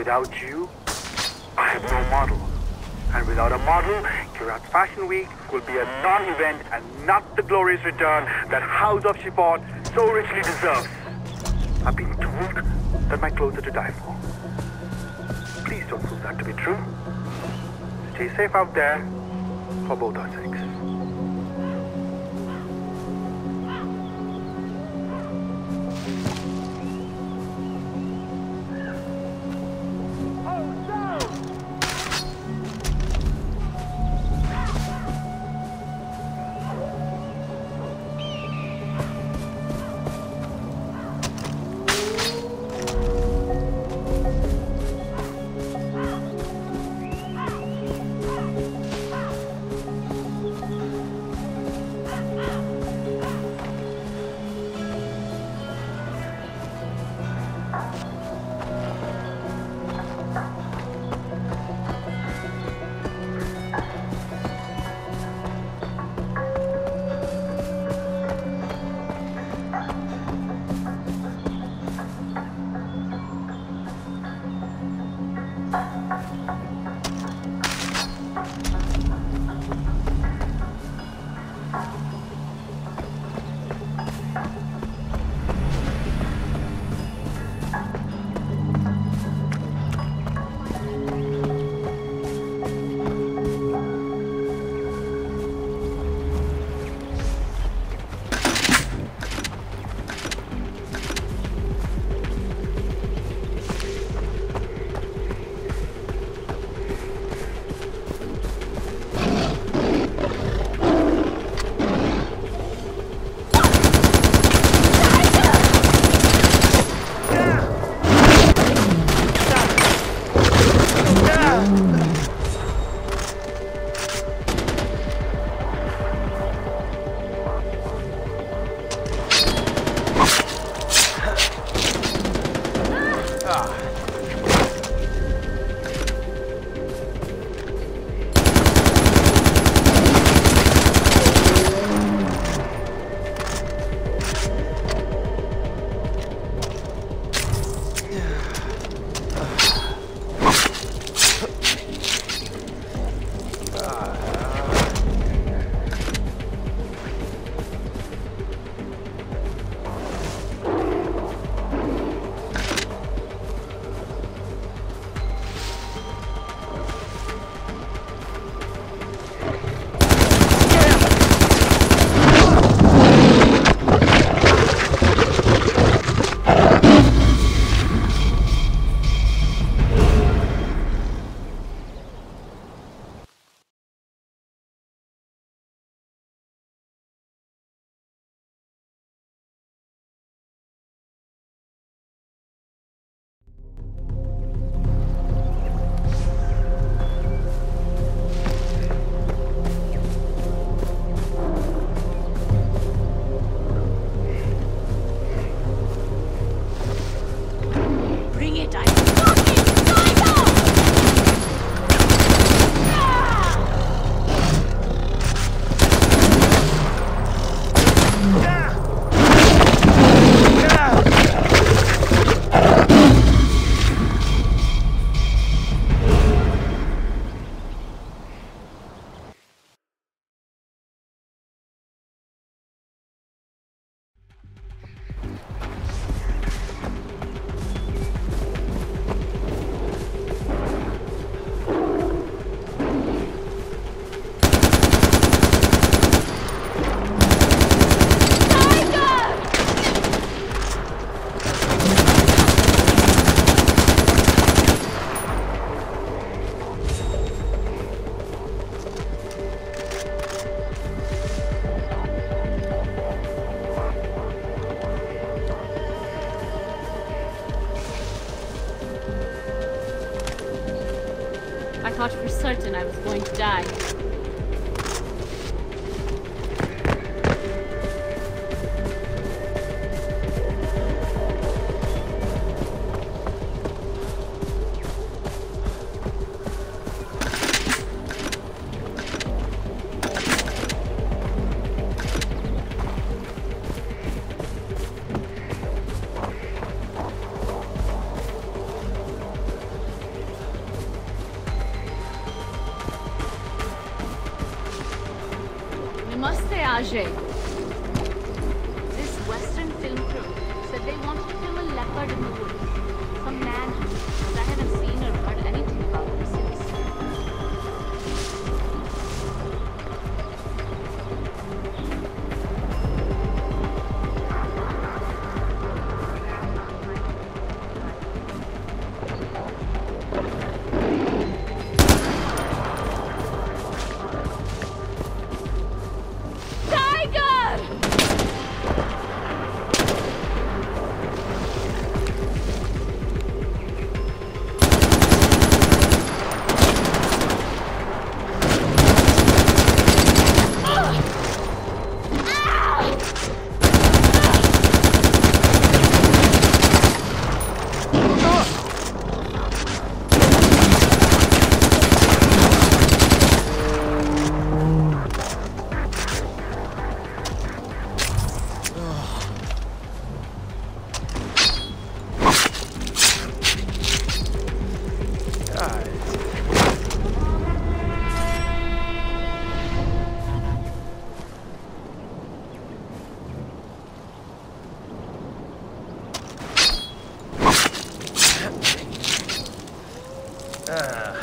Without you, I have no model. And without a model, Kyrat Fashion Week will be a non-event and not the glorious return that House of Chiffon so richly deserves. I've been told that my clothes are to die for. Please don't prove that to be true. Stay safe out there for both our sakes. Going to die. gente. Ah.